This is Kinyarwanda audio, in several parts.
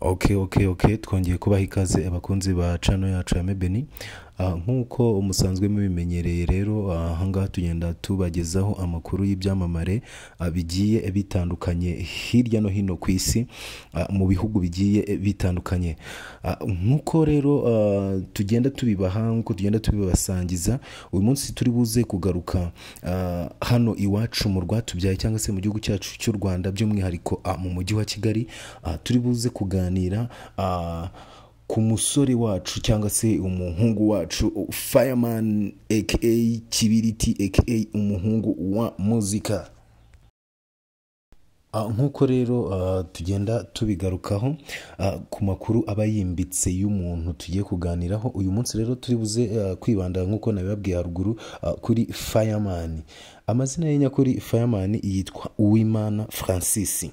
ok ok ok twongeye kubaha ikaze abakunzi ba cano yacu ya mebeni nk'uko musanzwe mubimenyereye rero ah, ahangaha tugenda tubagezaho amakuru y'ibyamamare ah, bigiye bitandukanye hirya no hino ku isi ah, mu bihugu bigiye bitandukanye. Ah, nk'uko rero ah, tugenda tubibaha nk'uko tugenda tubibasangiza uyu munsi turi buze kugaruka ah, hano iwacu mu rwatubyaye cyangwa se mu gihugu cyacu cy'u rwanda by'umwihariko ah, mu mujyi wa kigali ah, turi buze kuganira ah, ku musore wacu cyangwa se umuhungu wacu fireman aka kibiriti aka umuhungu wa muzika. Ah, nk'uko rero ah, tugenda tubigarukaho ah, ku makuru aba yimbitse y'umuntu tugiye kuganiraho uyu munsi rero turi buze kwibanda nk'uko nabibabwiye haruguru kuri fireman. Amazina ye nyakuri fireman yitwa uwimana francis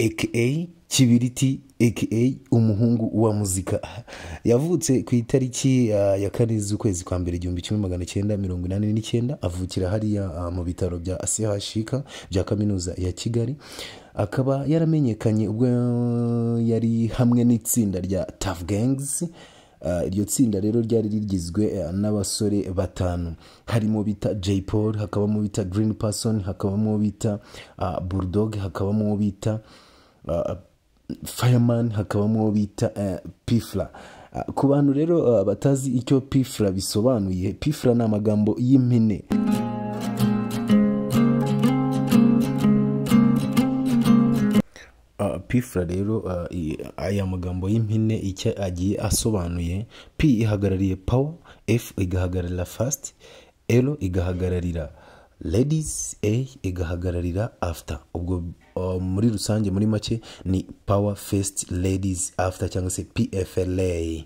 aka kibiriti aka umuhungu wa muzika. Yavutse ku itariki ah, ya kane z'ukwezi kwa mbere igihumbi kimwe magana cyenda mirongo inani n'icyenda avukira hariya ah, mu bitaro bya chik bya kaminuza ya kigali. Akaba yaramenyekanye ubwo yari hamwe n'itsinda rya Tough Gangs. Ah, iryo tsinda rero ryari rigizwe n'abasore batanu. Harimo bita Jay Paul hakabamo bita Green Person hakabamo bita Bulldog hakabamo bita Fireman hakabamo bita eh, Pifla. Ah, ku bantu rero ah, batazi icyo Pifla bisobanuye Pifla ni amagambo y'impine. Uh, pifra rero aya magambo y'impine icyo agiye asobanuye p ihagarariye power f igahagararira fast l igahagararira ladies a igahagararira after. Ubwo uh, muri rusange muri make ni power first ladies after cyangwa se pfla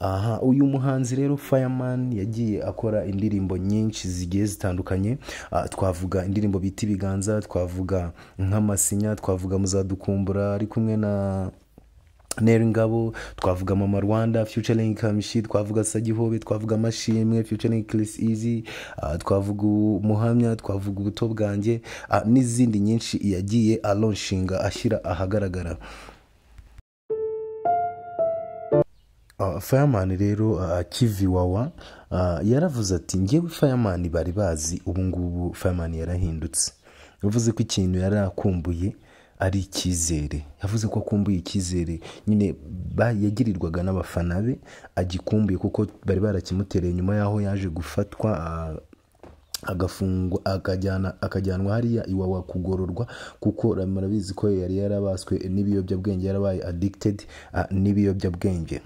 aha uyu muhanzi rero fireman yagiye akora indirimbo nyinshi zigiye zitandukanye. Ah, twavuga indirimbo bita ibiganza twavuga nk'amasinya twavuga muzadukumbura ari kumwe na Neri Ngabo twavuga Mama Rwanda featuring Kamishi twavuga Sagihobe twavuga Amashimwe featuring Chris Easy ah, twavuga Umuhamya twavuga Ubuto bwanjye ah, n'izindi nyinshi yagiye alonshinga ashyira ahagaragara. Uh, fireman rero akiva iwawa uh, yaravuze ati ngewe fireman bari bazi ubu ngubu fireman yarahindutse. Yavuze ko ikintu yari akumbuye ari icyizere. Yavuze ko akumbuye icyizere. Nyine yagirirwaga n'abafana be agikumbuye kuko bari barakimutereye nyuma y'aho yaje gufatwa agafungwa akajyana akajyanwa hariya iwawa kugororwa kuko murabizi ko yari yarabaswe n'ibiyobyabwenge yarabaye addicted uh, n'ibiyobyabwenge.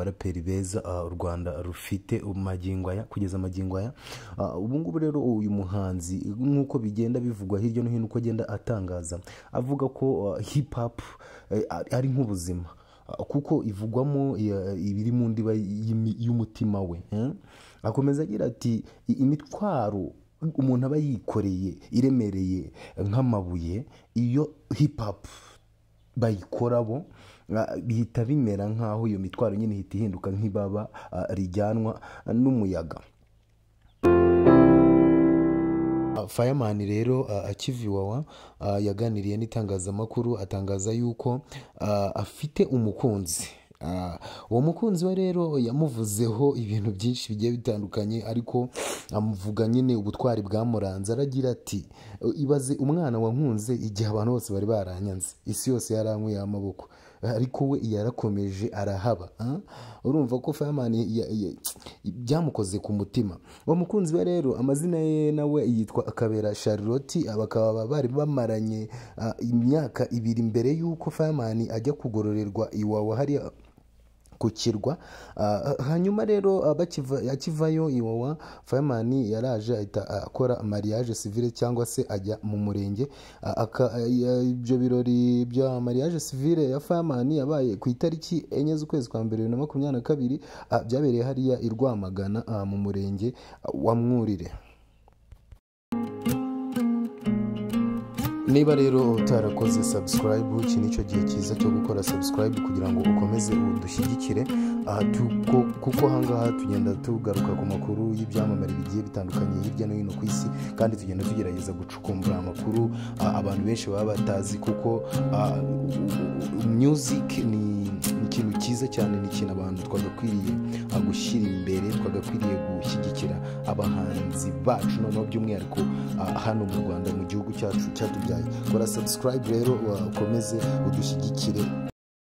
Mu baraperi beza ah, u rwanda rufite magingo aya kugeza magingo aya Ah, ubu ngubu rero uyu muhanzi nk'uko bigenda bivugwa hirya no hino uko agenda atangaza avuga ko ah, hip hop eh, ari- nk'ubuzima kuko ivugwamo ibiri mu ndiba y'umutima we eh? akomeza agira ati "I- imitwaro umuntu aba yikoreye iremereye nk'amabuye iyo hip hop bayikora bo bihita bimera nk'aho iyo mitwaro nyine ihita ihinduka nk'ibaba rijyanwa n'umuyaga. Fireman rero akiva iwawa yaganiriye n'itangazamakuru atangaza yuko afite umukunzi. Uwo mukunzi we rero yamuvuzeho ibintu byinshi bigiye bitandukanye ariko amuvuga nyine ubutwari bwamuranze aragira ati ibaze umwana wankunze igihe abantu bose bari baranyanze. Isi yose yarankuye amaboko. Ariko we yarakomeje arahaba. Ah? urumva ko ya- byamukoze ku mutima. Uwo mukunzi we rero amazina ye nawe yitwa akabera charlotte bakaba bari bamaranye ah, imyaka ibiri mbere y'uko fireman ajya kugororerwa iwawa. Hariya ku kirwa Ah, hanyuma rero ah, akivayo iwawa fireman yaraje ahita akora mariage civile cyangwa se ajya mu murenge. Ah, ah, ibyo birori bya mariage civile ya fireman yabaye ku itariki enye z'ukwezi kwa mbere bibiri na makumyabiri na kabiri ah, byabereye hariya i rwamagana ah, mu murenge ah, wa mwurire. Niba rero utarakoze subscribe iki ni cyo gihe cyiza cyo gukora subscribe kugira ngo ukomeze udushyigikire. Kuko ahangaha tugenda tugaruka ku makuru y'ibyamamare bigiye bitandukanye hirya no hino ku isi kandi tugenda tugerageza gucukumbura amakuru abantu benshi baba batazi kuko music ni ikintu cyiza cyane ni ikintu abantu twagakwiriye gushyira imbere twagakwiriye gushyigikira abahanzi bacu noneho by'umwihariko hano mu rwanda mu gihugu cyacu cyatubyaye kora subscribe rero ukomeze udushyigikire